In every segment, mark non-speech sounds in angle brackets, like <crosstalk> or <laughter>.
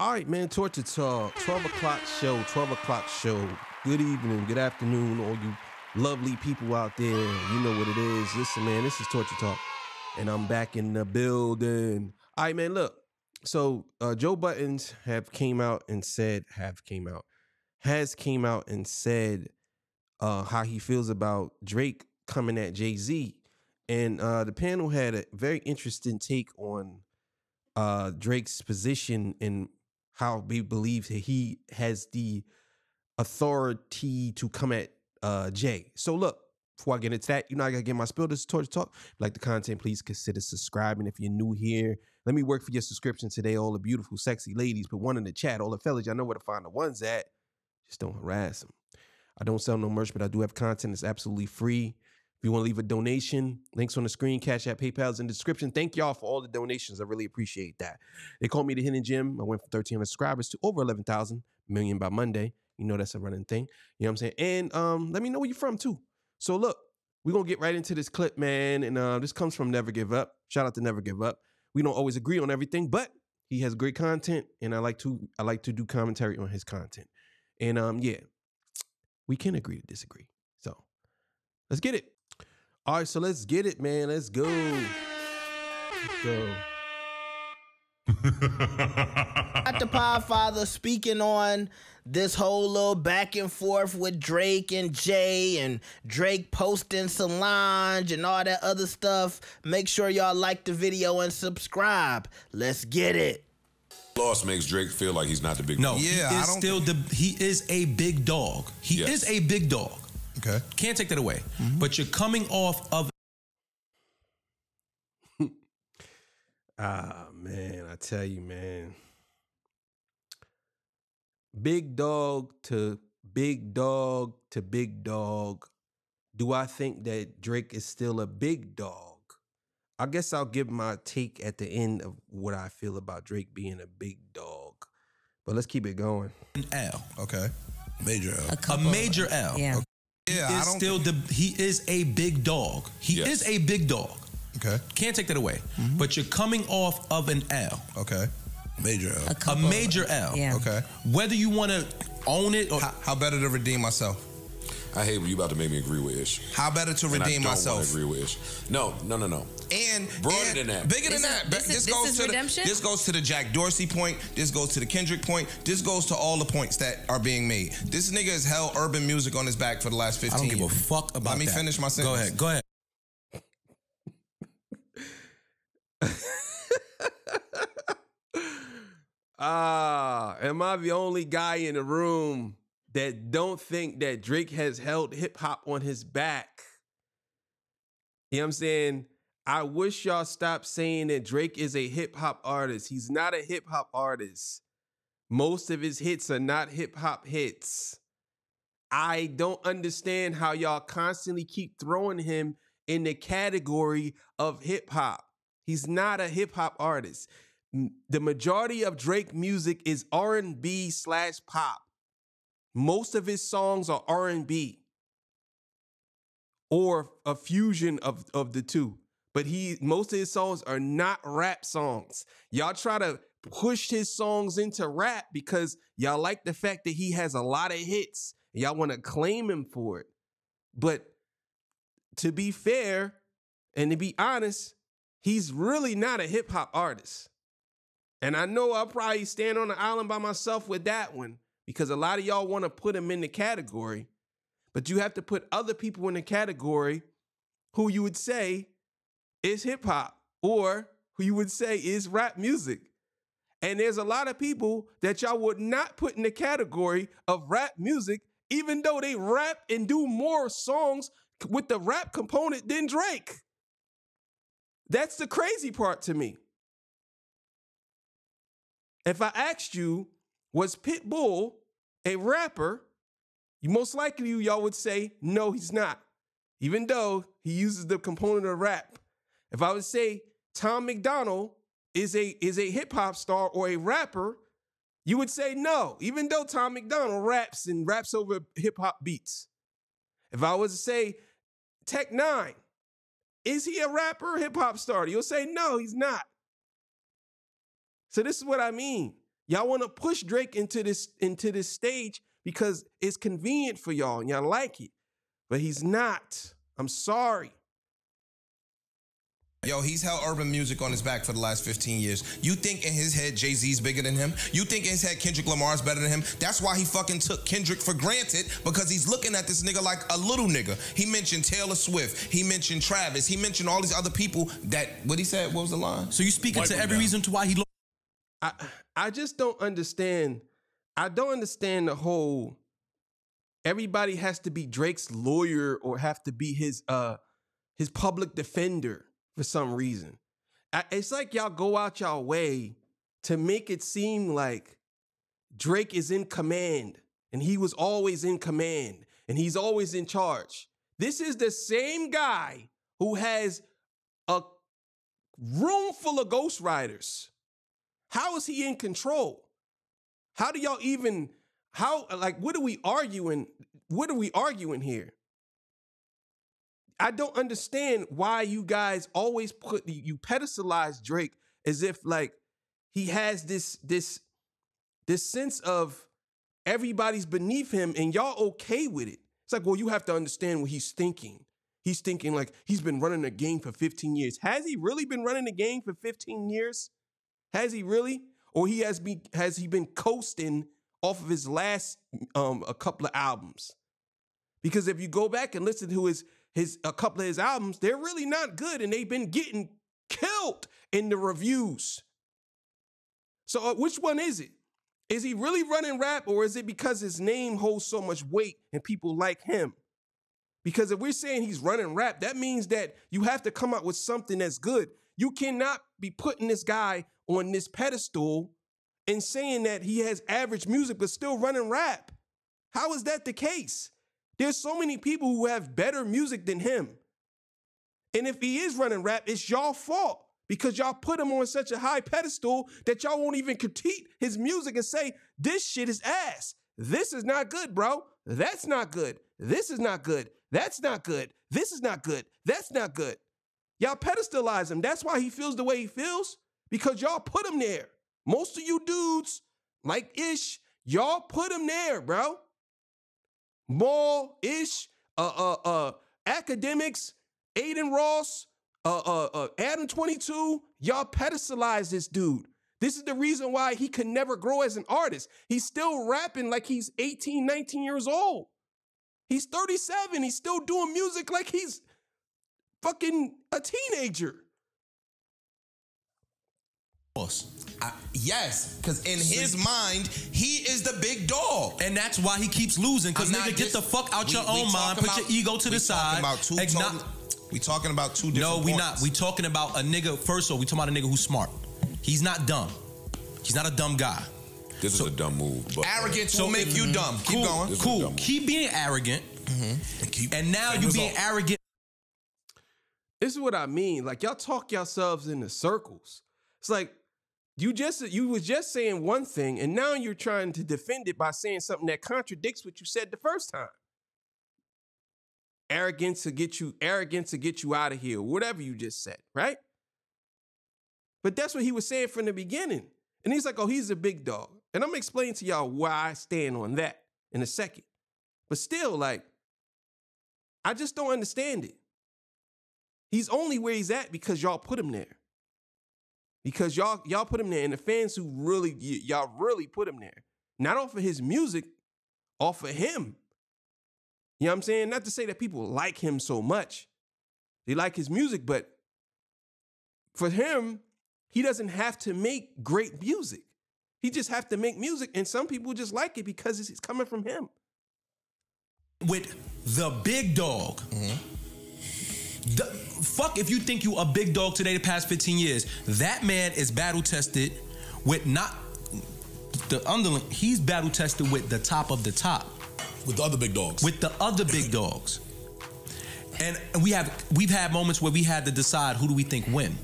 All right, man. Torture Talk, 12 o'clock show, 12 o'clock show. Good evening, good afternoon, all you lovely people out there. You know what it is. Listen, man, this is Torture Talk, and I'm back in the building. All right, man, look. So uh, Joe Budden's have came out and said, have came out, has came out and said uh, how he feels about Drake coming at Jay Z. And uh, the panel had a very interesting take on uh, Drake's position and how he believes that he has the authority to come at uh, Jay. So look, before I get into that, you know I gotta get my spill. This is Torture Talk. Like the content, please consider subscribing. If you're new here, let me work for your subscription today. All the beautiful, sexy ladies, put one in the chat. All the fellas, y'all know where to find the ones at. Just don't harass them. I don't sell no merch, but I do have content that's absolutely free. If you want to leave a donation, links on the screen, Cash App, PayPal's in the description. Thank y'all for all the donations. I really appreciate that. They call me the Hidden Gem. I went from 1,300 subscribers to over 11,000 million by Monday. You know that's a running thing. You know what I'm saying? And um, let me know where you're from too. So look, we're gonna get right into this clip, man. And uh, this comes from Never Give Up. Shout out to Never Give Up. We don't always agree on everything, but he has great content, and I like to I like to do commentary on his content. And um, yeah, we can agree to disagree. So let's get it. All right, so let's get it, man. Let's go. Let's go. <laughs> Got the Podfather speaking on this whole little back and forth with Drake and Jay and Drake posting Solange and all that other stuff. Make sure y'all like the video and subscribe. Let's get it. Loss makes Drake feel like he's not the big No, dog. he is still the he is a big dog. He Yes. is a big dog. Okay. Can't take that away. But you're coming off of <laughs> Ah, man, I tell you, man. Big dog to big dog to big dog. Do I think that Drake is still a big dog? I guess I'll give my take at the end of what I feel about Drake being a big dog. But let's keep it going. an L. Okay. Major L. A major L. Yeah. Yeah, He I is don't still the he is a big dog. He Yes. is a big dog. Okay. Can't take that away. Mm-hmm. But you're coming off of an L. Okay. Major L. A major L. Yeah. Okay. Whether you want to own it or How, how better to redeem myself? I hate you about to make me agree with Ish. How better to And I redeem don't myself? wanna agree with Ish. No, no, no, no. And Broader and than that. Bigger than is- that. this is- this goes is to redemption? The, this goes to the Jack Dorsey point. This goes to the Kendrick point. This goes to all the points that are being made. This nigga has held urban music on his back for the last 15 I don't give a years. fuck about Let me that. finish my sentence. Go ahead. Go ahead. <laughs> Ah, am I the only guy in the room that don't think that Drake has held hip hop on his back? You know what I'm saying? I wish y'all stop saying that Drake is a hip hop artist. He's not a hip hop artist. Most of his hits are not hip hop hits. I don't understand how y'all constantly keep throwing him in the category of hip hop. He's not a hip hop artist. The majority of Drake music is R&B slash pop. Most of his songs are R&B or a fusion of, of the two. But he most of his songs are not rap songs. Y'all try to push his songs into rap because y'all like the fact that he has a lot of hits. Y'all want to claim him for it. But to be fair and to be honest, he's really not a hip hop artist. And I know I'll probably stand on the island by myself with that one because a lot of y'all want to put him in the category, but you have to put other people in the category who you would say is hip hop or who you would say is rap music. And there's a lot of people that y'all would not put in the category of rap music, even though they rap and do more songs with the rap component than Drake. That's the crazy part to me. If I asked you, was Pitbull a rapper? You most likely y'all would say, no, he's not. Even though he uses the component of rap. If I would say Tom MacDonald is a is a hip hop star or a rapper, you would say no, even though Tom MacDonald raps and raps over hip hop beats. If I was to say Tech N9ne, is he a rapper hip hop star? You'll say no, he's not. So this is what I mean. Y'all want to push Drake into this into this stage because it's convenient for y'all and y'all like it. But he's not. I'm sorry. Yo, he's held urban music on his back for the last 15 years. You think in his head Jay Z's bigger than him? You think in his head Kendrick Lamar's better than him? That's why he fucking took Kendrick for granted because he's looking at this nigga like a little nigga. He mentioned Taylor Swift. He mentioned Travis. He mentioned all these other people that, what he said, what was the line? So you speaking Wipe to every down. reason to why he. I I just don't understand. I don't understand the whole everybody has to be Drake's lawyer or have to be his uh his public defender for some reason. I, it's like y'all go out y'all way to make it seem like Drake is in command and he was always in command and he's always in charge. This is the same guy who has a room full of ghostwriters. How is he in control? How do y'all even how like what are we arguing? What are we arguing here? I don't understand why you guys always put you pedestalize Drake as if like he has this this this sense of everybody's beneath him and y'all okay with it. It's like, well, you have to understand what he's thinking. He's thinking like he's been running the game for 15 years. Has he really been running the game for 15 years? Has he really? Or he has been has he been coasting off of his last um a couple of albums? Because if you go back and listen to his his a couple of his albums, they're really not good and they've been getting killed in the reviews. So uh, which one is it? Is he really running rap or is it because his name holds so much weight and people like him? Because if we're saying he's running rap, that means that you have to come up with something that's good. You cannot be putting this guy on this pedestal and saying that he has average music but still running rap. How is that the case? There's so many people who have better music than him. And if he is running rap, it's y'all fault because y'all put him on such a high pedestal that y'all won't even critique his music and say, this shit is ass. This is not good, bro. That's not good. This is not good. That's not good. This is not good. That's not good. Y'all pedestalize him. That's why he feels the way he feels because y'all put him there. Most of you dudes, like Ish, y'all put him there, bro. Mal, Ish, uh, uh, uh, Akademiks, Adin Ross, uh, uh, uh, Adam 22, y'all pedestalize this dude. This is the reason why he could never grow as an artist. He's still rapping like he's 18, 19 years old. He's 37. He's still doing music like he's fucking a teenager. I, yes, because in his mind, he is the big dog. and that's why he keeps losing. Because I'm nigga, get the fuck out we- your we own mind. talking Put your ego to the side. Talking about two Acknow- total- we talking about two no, we points. not. We talking about a nigga. First of all, we talking about a nigga who's smart. He's not dumb. He's not a dumb guy. This is a dumb move. But, uh, Arrogance So will make if- you dumb. Keep cool, going. This Cool. Keep being arrogant. Keep- And now you being arrogant. This is what I mean. Like y'all talk yourselves into circles. It's like you just you was just saying one thing, and now you're trying to defend it by saying something that contradicts what you said the first time. Arrogance to get you, arrogance to get you out of here, whatever you just said, right? But that's what he was saying from the beginning. And he's like, oh, he's a big dog. And I'm gonna explain to y'all why I stand on that in a second. But still, like, I just don't understand it. He's only where he's at because y'all put him there. Because y'all y'all put him there, and the fans who really y- y'all really put him there, not off of his music, off of him. You know what I'm saying? Not to say that people like him so much, they like his music, but for him, he doesn't have to make great music. He just have to make music, and some people just like it because it's, it's coming from him. with the big dog. Mm-hmm. The, fuck if you think you a big dog today the past 15 years. That man is battle tested with not the underling. He's battle tested with the top of the top. with the other big dogs. With the other big <laughs> dogs. And we have we've had moments where we had to decide who do we think win.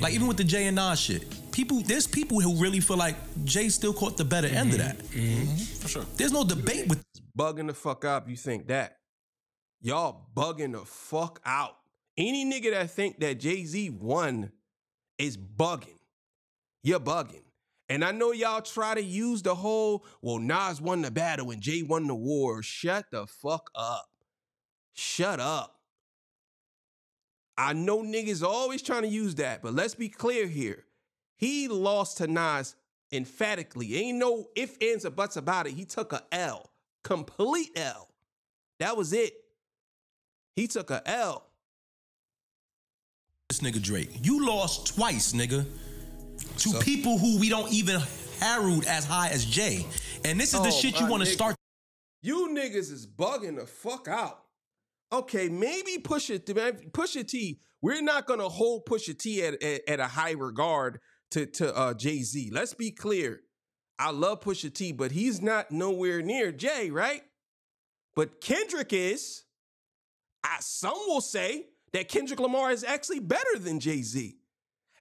Like even with the Jay and Nas shit. People there's people who really feel like Jay still caught the better end of mm-hmm. that. Mm-hmm. for sure. There's no debate with bugging the fuck up, you think that. Y'all bugging the fuck out. Any nigga that think that Jay-Z won is bugging. You're bugging. And I know y'all try to use the whole, well, Nas won the battle and Jay won the war. Shut the fuck up. Shut up. I know niggas always trying to use that, but let's be clear here. He lost to Nas emphatically. Ain't no if, ands, or buts about it. He took a L, complete L. That was it. He took a L. This nigga Drake, you lost twice, nigga, to So- people who we don't even herald as high as Jay. And this is the Oh, shit you want to start. You niggas is bugging the fuck out. Okay, maybe Pusha T. Pusha T. We're not gonna hold Pusha T at, at, at a high regard to to uh, Jay Z. Let's be clear. I love Pusha T, but he's not nowhere near Jay, right? But Kendrick is. I, some will say that Kendrick Lamar is actually better than Jay Z.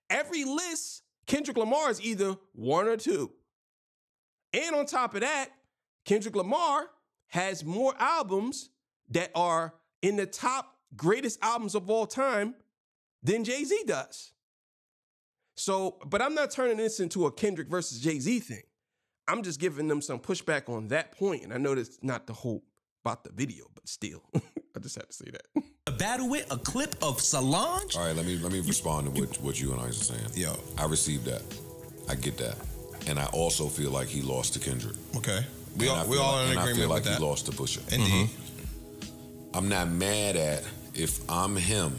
Every list, Kendrick Lamar is either one or two. And on top of that, Kendrick Lamar has more albums that are in the top greatest albums of all time than Jay Z does. So, but I'm not turning this into a Kendrick versus Jay Z thing. I'm just giving them some pushback on that point. And I know that's not the whole about the video, but still, <laughs> I just had to say that. A battle with a clip of Solange. All right, let me let me respond to what, what you and I are saying. Yo. I received that. I get that. And I also feel like he lost to Kendrick. Okay. We And all, we all like- in and I agreement feel like with that. he lost to Pusha. Indeed. Mm-hmm. I'm not mad at if I'm him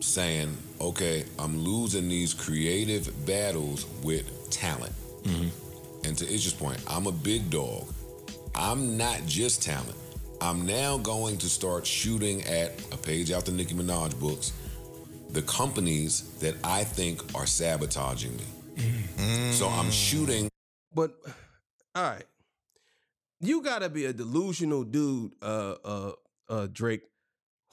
saying, okay, I'm losing these creative battles with talent. Mm-hmm. And to Ish's point, I'm a big dog. I'm not just talent. I'm now going to start shooting at a page out the Nicki Minaj books, the companies that I think are sabotaging me. So I'm shooting But all right, you gotta be a delusional dude, uh, uh, uh, Drake.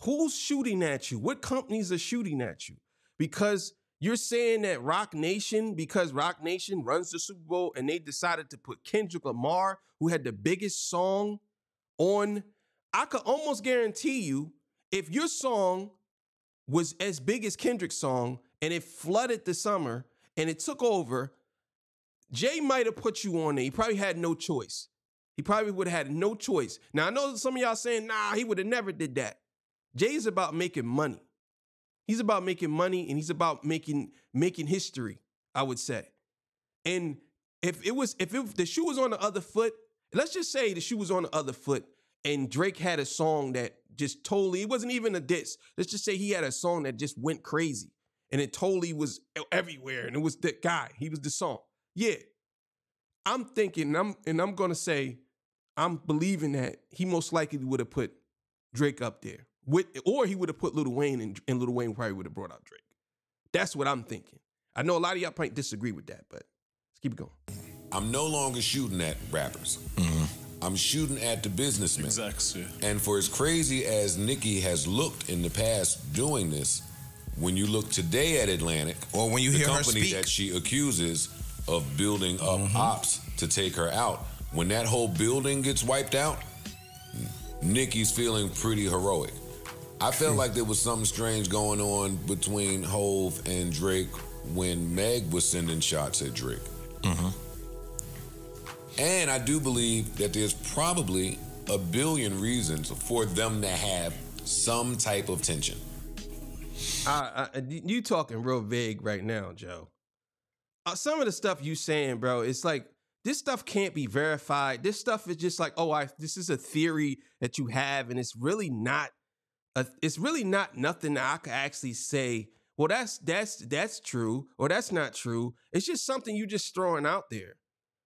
Who's shooting at you? What companies are shooting at you? Because you're saying that Roc Nation, because Roc Nation runs the Super Bowl, and they decided to put Kendrick Lamar, who had the biggest song on. I could almost guarantee you, if your song was as big as Kendrick's song and it flooded the summer and it took over, Jay might have put you on there. He probably had no choice. He probably would have had no choice. Now I know some of y'all saying, nah, he would have never did that. Jay's about making money. He's about making money and he's about making making history, I would say. And if it was if it, the shoe was on the other foot, let's just say the shoe was on the other foot and Drake had a song that just totally it wasn't even a diss. Let's just say he had a song that just went crazy and it totally was everywhere and it was the guy. He was the song. Yeah. I'm thinking and I'm and I'm gonna say I'm believing that he most likely would have put Drake up there. With, or he would have put Lil Wayne and, and Lil Wayne probably would have brought out Drake. That's what I'm thinking. I know a lot of y'all might disagree with that, but let's keep it going. I'm no longer shooting at rappers. Mm-hmm. I'm shooting at the businessmen. Execs, yeah. And for as crazy as Nicki has looked in the past doing this, when you look today at Atlantic, Or when you the hear her company speak. that she accuses of building up mm-hmm. ops to take her out, when that whole building gets wiped out, Nicki's feeling pretty heroic. I felt hmm. like there was something strange going on between Hove and Drake when Meg was sending shots at Drake. Mm-hmm. And I do believe that there's probably a billion reasons for them to have some type of tension. I, I, you talking real vague right now, Joe. Uh, some of the stuff you saying, bro, it's like this stuff can't be verified. This stuff is just like, oh, I this is a theory that you have, and it's really not. A, it's really not nothing that I could actually say. Well, that's that's that's true, or that's not true. It's just something you just throwing out there.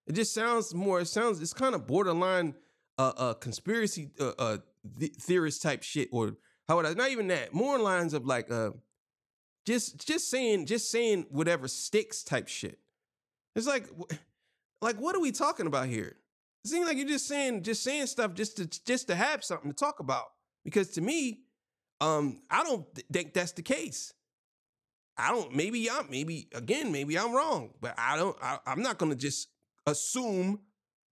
It just sounds more. It sounds. It's kind of borderline, uh, uh conspiracy, uh, uh th- theorist type shit, or how would I? Not even that. More in lines of like, uh, just just saying just saying whatever sticks type shit. It's like like what are we talking about here? It seems like you're just saying just saying stuff just to just to have something to talk about. Because to me, um, I don't th- think that's the case. I don't. Maybe I'm. Maybe again. Maybe I'm wrong. But I don't. I, I'm not gonna just assume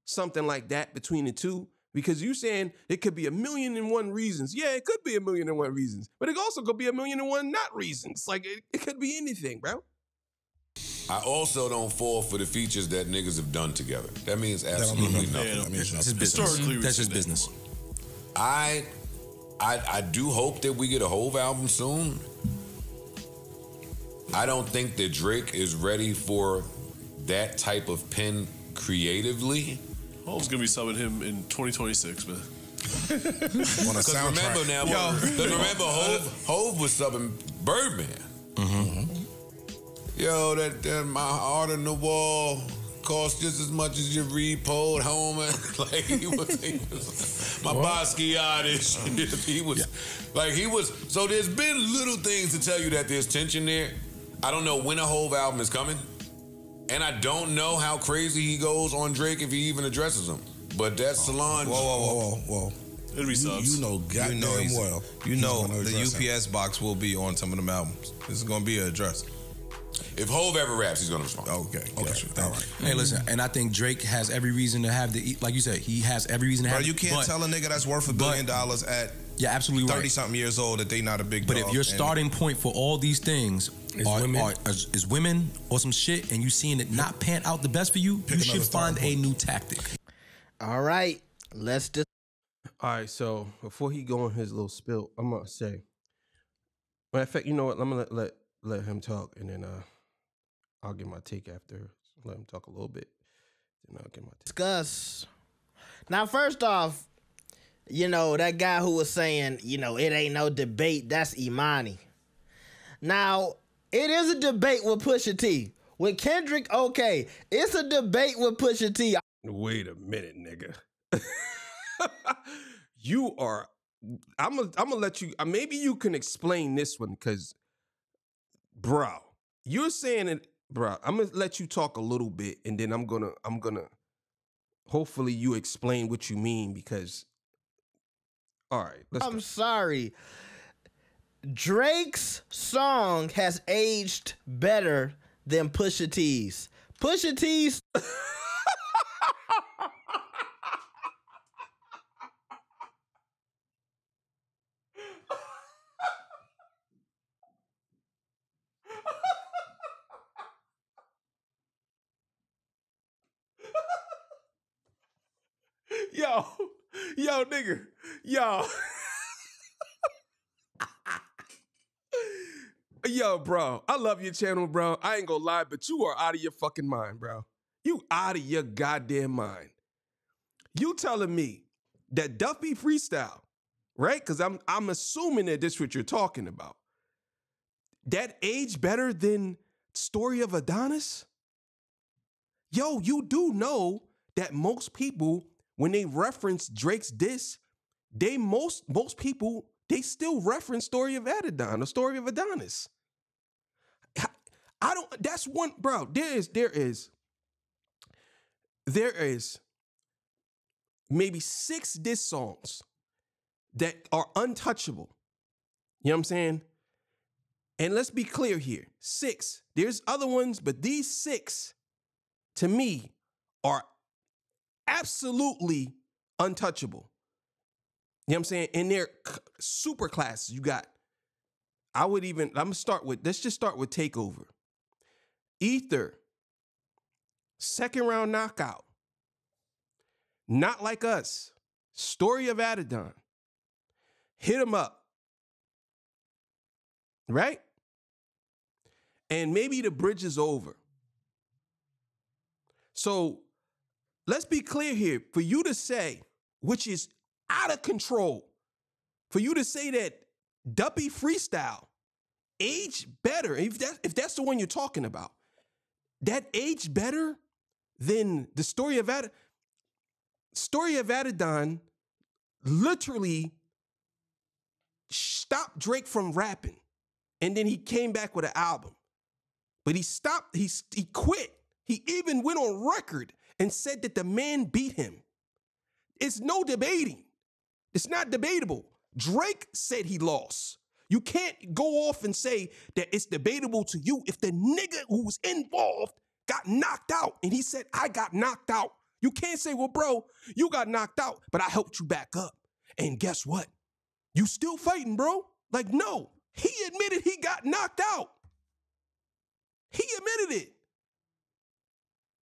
something like that between the two because you're saying it could be a million and one reasons. Yeah, it could be a million and one reasons, but it also could be a million and one not reasons. Like it, it could be anything, bro. I also don't fall for the features that niggas have done together. That means absolutely nothing. Yeah, to me. that's That's just Historically, business. That's just business. I, I, I do hope that we get a Hove album soon. I don't think that Drake is ready for that type of pen creatively. Oh, Hove's gonna be subbing him in 2026, man. on a Because soundtrack. remember now, because remember Hove, <laughs> Hove uh, was subbing Birdman. Mm-hmm. Yo, that, that my art on the wall cost just as much as your repo at home. <laughs> like he was, he was <laughs> my Basquiat is he was like he was. So there's been little things to tell you that there's tension there. I don't know when a Hove album is coming, and I don't know how crazy he goes on Drake if he even addresses him. But that's oh. Solange. Whoa, whoa, whoa, whoa, whoa. It'll be You, subs. you know goddamn You know, he's- well. you know the address him. UPS box will be on some of them albums. This is gonna be an address. If Hove ever raps, he's gonna respond. Okay, Okay, got all right. Hey, listen, and I think Drake has every reason to have the like you said, he has every reason to Bro, have. you can't but- tell a nigga that's worth a billion dollars at Yeah, absolutely right. thirty something years old that they not a big. But dog if your starting point for all these things Is are, women. are- is, is women or some shit, and you seeing it not pan out the best for you, Pick you should another starting find a new tactic. All right, let's just. All right, so before he go on his little spill, I'm gonna say. Matter of fact, you know what? I'm gonna let let, let him talk, and then uh, I'll get my take after. Let him talk a little bit, then I'll get my take. discuss. Now, first off, you know, that guy who was saying, you know, it ain't no debate, that's Imani. Now, it is a debate with Pusha T. With Kendrick, okay, it's a debate with Pusha T. Wait a minute, nigga. <laughs> you are. I'm gonna. I'm gonna let you. uh, Maybe you can explain this one, cause, bro, you're saying it, bro. I'm gonna let you talk a little bit, and then I'm gonna. I'm gonna. Hopefully, you explain what you mean, because. All right. I'm go. sorry. Drake's song has aged better than Pusha T's. Pusha T's <laughs> Yo, yo, nigga, yo. Yo, bro, I love your channel, bro. I ain't gonna lie, but you are out of your fucking mind, bro. You out of your goddamn mind. You telling me that Duppy freestyle, right? Because I'm I'm assuming that this is what you're talking about. That age better than Story of Adidon? Yo, you do know that most people, when they reference Drake's diss, they most most people they still reference Story of Adidon, the Story of Adidon. I- don't. That's one, bro. There is, there is, there is maybe six diss songs that are untouchable. You know what I'm saying? And let's be clear here: six. There's other ones, but these six, to me, are absolutely untouchable. You know what I'm saying? In their super classes, you got, I would even, I'm gonna start with, let's just start with Takeover. Ether, second round knockout. Not like us. Story of Adidon. Hit him up. Right? And maybe the bridge is over. So let's be clear here. For you to say, which is out of control, for you to say that Duppy freestyle age better, if that if that's the one you're talking about, that age better than the story of Ad story of Adidon literally stopped Drake from rapping. And then he came back with an album. But he stopped, he, he quit. He even went on record and said that the man beat him. It's no debating. It's not debatable. Drake said he lost. You can't go off and say that it's debatable to you if the nigga who was involved got knocked out and he said, I got knocked out. You can't say, well, bro, you got knocked out, but I helped you back up. And guess what? You still fighting, bro? Like, no. He admitted he got knocked out. He admitted it.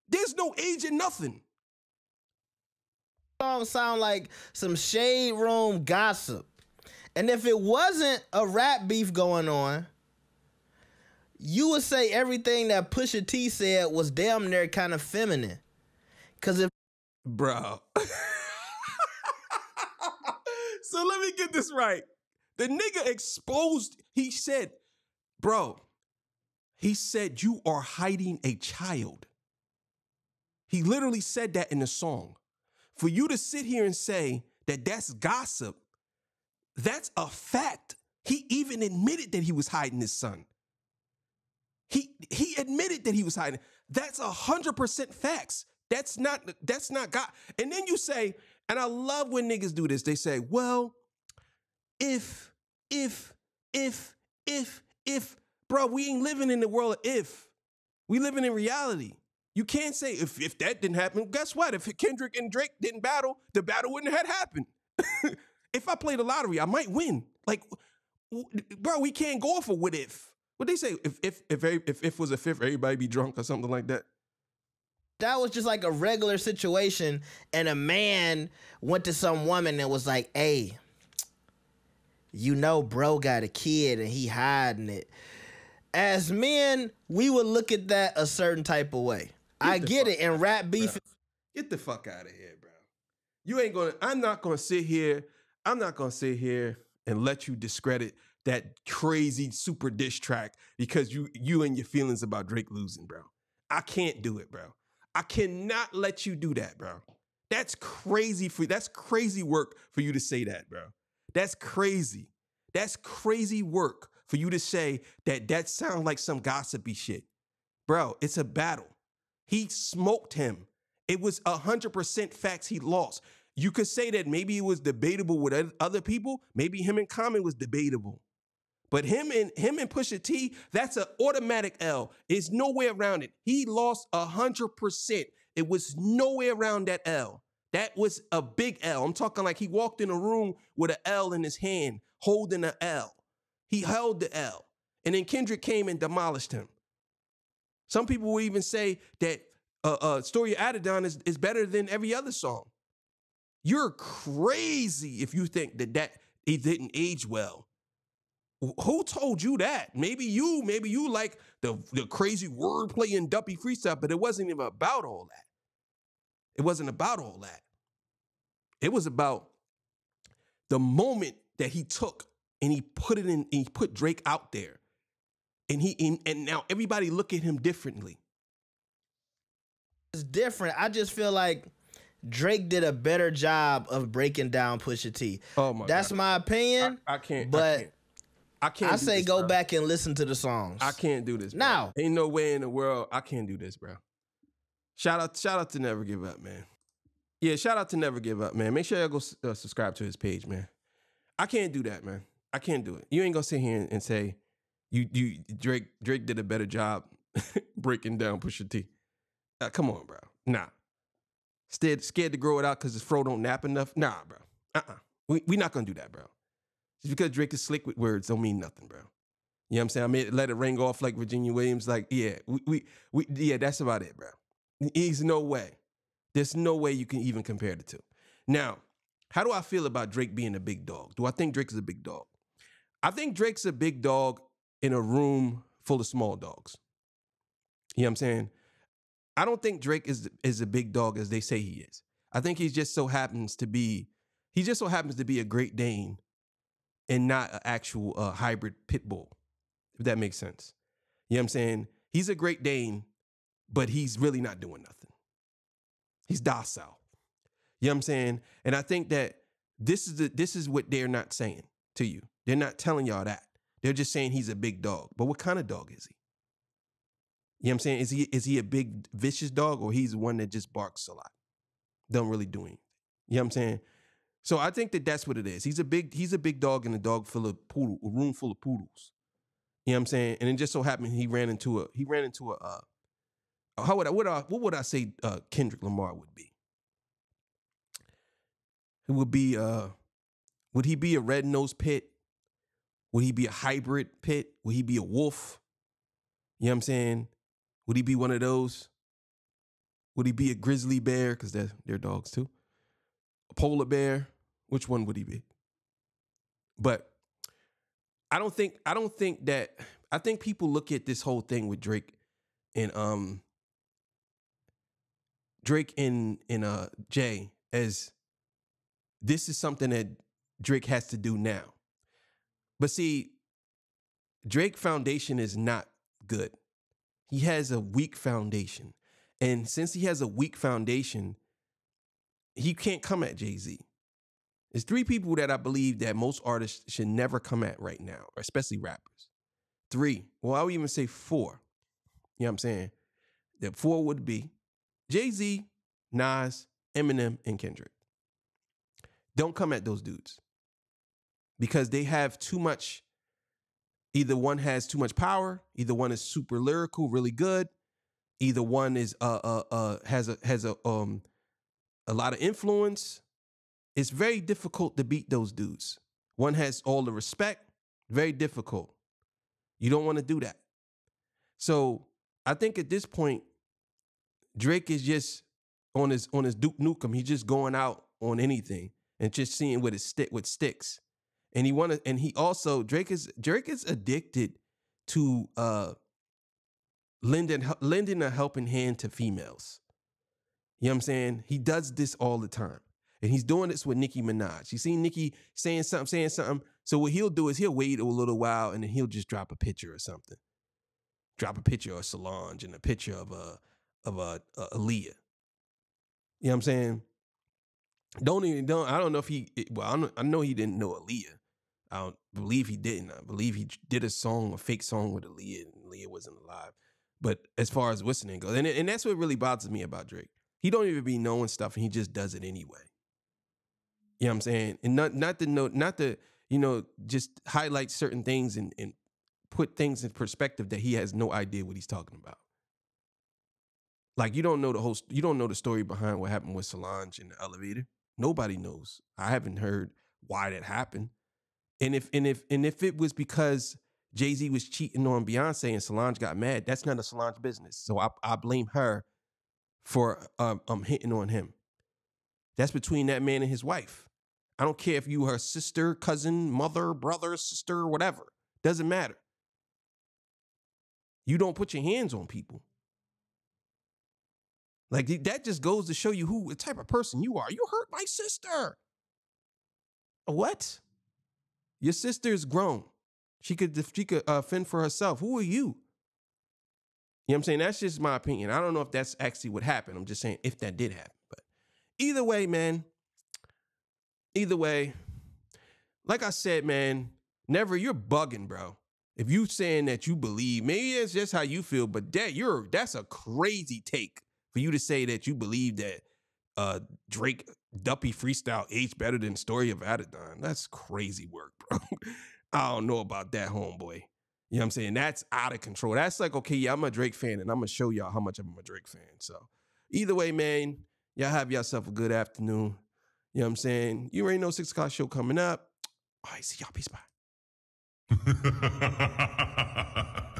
There's no age in nothing. Song sound like some shade room gossip. And if it wasn't a rap beef going on, you would say everything that Pusha T said was damn near kind of feminine. Cause if Bro. <laughs> so let me get this right. The nigga exposed, he said, bro, he said, you are hiding a child. He literally said that in the song. For you to sit here and say that that's gossip, that's a fact. He even admitted that he was hiding his son. He he admitted that he was hiding. That's a hundred percent facts. That's not that's not God. And then you say, and I love when niggas do this. They say, well, if, if, if, if, if, bro, we ain't living in the world of if. We living in reality. You can't say if if that didn't happen. Guess what? If Kendrick and Drake didn't battle, the battle wouldn't have happened. <laughs> if I played the lottery, I might win. Like, bro, we can't go for what if. What they say? If if if if if was a fifth, everybody be drunk or something like that. that was just like a regular situation and a man went to some woman and was like, hey, you know, bro got a kid and he hiding it. As men, we would look at that a certain type of way. I get it. And rap beef, Get the fuck out of here, bro. You ain't gonna. I'm not gonna sit here. I'm not gonna sit here and let you discredit that crazy super diss track because you you and your feelings about Drake losing, bro. I can't do it, bro. I cannot let you do that, bro. That's crazy for that's crazy work for you to say that, bro. That's crazy. That's crazy work for you to say that that sounds like some gossipy shit. Bro, it's a battle. He smoked him. It was 100% facts he lost. You could say that maybe it was debatable with other people. Maybe him and Common was debatable. But him and him and Pusha T, that's an automatic L. There's no way around it. He lost 100%. It was no way around that L. That was a big L. I'm talking like he walked in a room with an L in his hand, holding an L. He held the L. And then Kendrick came and demolished him. Some people will even say that uh, uh, Story of Adidon is, is better than every other song. You're crazy if you think that that it didn't age well. Who told you that? Maybe you, maybe you like the, the crazy wordplay and duppy freestyle, but it wasn't even about all that. It wasn't about all that. It was about the moment that he took and he put it in, he put Drake out there. And he and, and now everybody look at him differently. It's different. I just feel like Drake did a better job of breaking down Pusha T. Oh my That's God. my opinion. I, I can't. but I can't. I can't I say this, go bro. back and listen to the songs. I can't do this. Bro. Now. ain't no way in the world I can't do this, bro. Shout out, shout out to Never Give Up, man. Yeah, shout out to Never Give Up, man. Make sure y'all go uh, subscribe to his page, man. I can't do that, man. I can't do it. You ain't gonna sit here and say you you Drake Drake did a better job <laughs> breaking down Pusha T. Uh, come on, bro. Nah. Scared scared to grow it out because his fro don't nap enough. Nah, bro. Uh uh We we not gonna do that, bro. Just because Drake is slick with words don't mean nothing, bro. You know what I'm saying? I made let it ring off like Virginia Williams. Like, yeah, we, we, we yeah, that's about it, bro. There's no way. There's no way you can even compare the two. Now, how do I feel about Drake being a big dog? Do I think Drake is a big dog? I think Drake's a big dog in a room full of small dogs. You know what I'm saying? I don't think Drake is is a big dog as they say he is. I think he just so happens to be he just so happens to be a Great Dane and not an actual uh, hybrid pit bull. If that makes sense. You know what I'm saying? He's a Great Dane, but he's really not doing nothing. He's docile. You know what I'm saying? And I think that this is the this is what they're not saying to you. They're not telling y'all that. They're just saying he's a big dog. But what kind of dog is he? You know what I'm saying? Is he is he a big vicious dog or he's one that just barks a lot? Don't really do anything. You know what I'm saying? So I think that that's what it is. He's a big he's a big dog in a dog full of poodle, a room full of poodles. You know what I'm saying? And it just so happened he ran into a he ran into a uh, how would I what I, what would I say uh, Kendrick Lamar would be? It would be uh would he be a red nosed pit? Would he be a hybrid pit? Would he be a wolf? You know what I'm saying? Would he be one of those? Would he be a grizzly bear? Because they're, they're dogs too. A polar bear? Which one would he be? But I don't think I don't think that I think people look at this whole thing with Drake and um Drake and and uh Jay as this is something that Drake has to do now. But see, Drake foundation is not good. He has a weak foundation. And since he has a weak foundation, he can't come at Jay-Z. There's three people that I believe that most artists should never come at right now, especially rappers. Three. Well, I would even say four. You know what I'm saying? That four would be Jay-Z, Nas, Eminem, and Kendrick. Don't come at those dudes. Because they have too much either one has too much power, either one is super lyrical, really good, either one is uh uh uh has a has a um a lot of influence. It's very difficult to beat those dudes. One has all the respect, very difficult. You don't want to do that. So I think at this point, Drake is just on his on his Duke Nukem. He's just going out on anything and just seeing what it stick what sticks and he wanted and he also Drake is Drake is addicted to uh lending lending a helping hand to females. You know what I'm saying? He does this all the time. And he's doing this with Nicki Minaj. You see Nicki saying something, saying something. So what he'll do is he'll wait a little while and then he'll just drop a picture or something. Drop a picture of Solange and a picture of a uh, of a, uh, a Aaliyah. You know what I'm saying? Don't even don't I don't know if he well I, I know he didn't know Aaliyah. I don't believe he didn't. I believe he did a song, a fake song with Aaliyah, and Aaliyah wasn't alive. But as far as listening goes, and, and that's what really bothers me about Drake. He don't even be knowing stuff, and he just does it anyway. You know what I'm saying? And not not to know, not to you know, just highlight certain things and and put things in perspective that he has no idea what he's talking about. Like you don't know the whole, you don't know the story behind what happened with Solange in the elevator. Nobody knows. I haven't heard why that happened. And if and if and if it was because Jay Z was cheating on Beyonce and Solange got mad, that's none of Solange business. So I, I blame her for um, um hitting on him. That's between that man and his wife. I don't care if you her sister, cousin, mother, brother, sister, whatever. Doesn't matter. You don't put your hands on people. Like that just goes to show you who the type of person you are. You hurt my sister. What? Your sister's grown. She could she could uh, fend for herself. Who are you? You know what I'm saying? That's just my opinion. I don't know if that's actually what happened. I'm just saying if that did happen. But either way, man. Either way, like I said, man, never you're bugging, bro. If you saying that you believe, maybe it's just how you feel, but that you're that's a crazy take for you to say that you believe that uh Drake Duppy freestyle aged better than Story of Adidon. That's crazy work, bro. <laughs> I don't know about that, homeboy. You know what I'm saying? That's out of control. That's like, okay, yeah, I'm a Drake fan, and I'm gonna show y'all how much I'm a Drake fan. So either way, man, y'all have yourself a good afternoon. You know what I'm saying? You already know six o'clock show coming up. All right, see y'all. Peace. Bye. <laughs>